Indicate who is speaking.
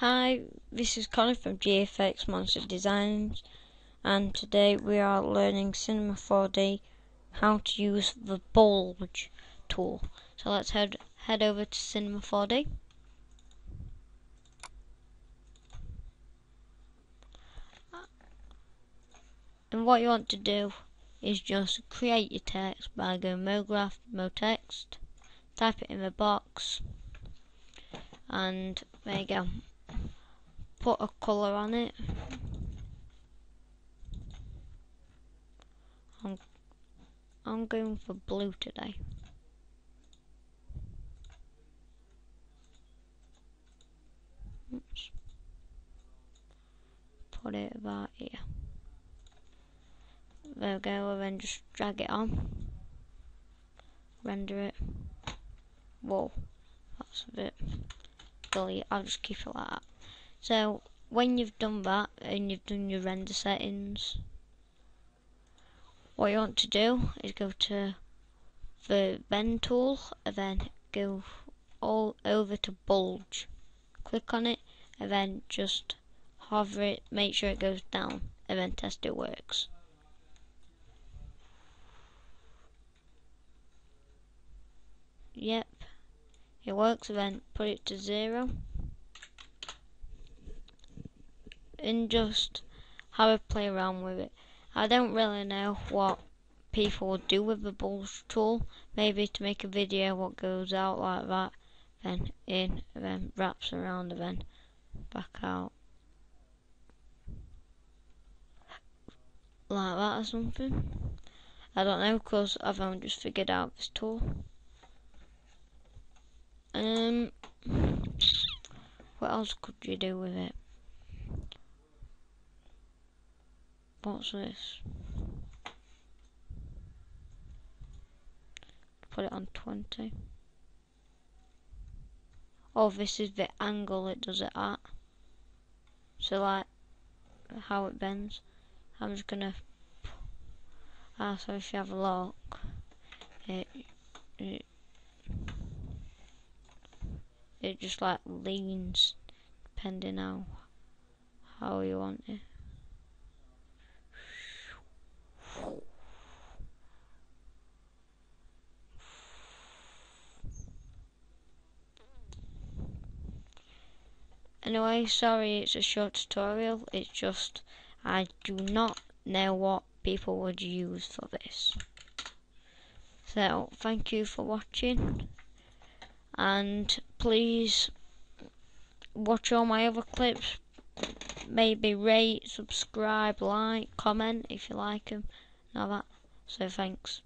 Speaker 1: Hi, this is Connor from GFX Monster Designs and today we are learning Cinema 4D how to use the bulge tool. So let's head head over to Cinema 4D. Uh, and what you want to do is just create your text by going MoGraph, MoText, type it in the box and there you go put a colour on it. I'm, I'm going for blue today. Oops. Put it about here. There we go, and then just drag it on. Render it. Whoa, that's a bit gully. I'll just keep it like that. So when you've done that and you've done your render settings, what you want to do is go to the bend tool and then go all over to bulge. Click on it and then just hover it, make sure it goes down and then test it works. Yep, it works then put it to zero and just have a play around with it. I don't really know what people would do with the bulge tool. Maybe to make a video what goes out like that, then in, then wraps around, and then back out. Like that or something. I don't know because I've only just figured out this tool. Um, what else could you do with it? What's this? Put it on 20. Oh, this is the angle it does it at. So like, how it bends. I'm just gonna, ah, so if you have a look, it, it, it just like leans depending on how you want it. Anyway, sorry it's a short tutorial, it's just I do not know what people would use for this. So, thank you for watching, and please watch all my other clips, maybe rate, subscribe, like, comment if you like them, and all that. So thanks.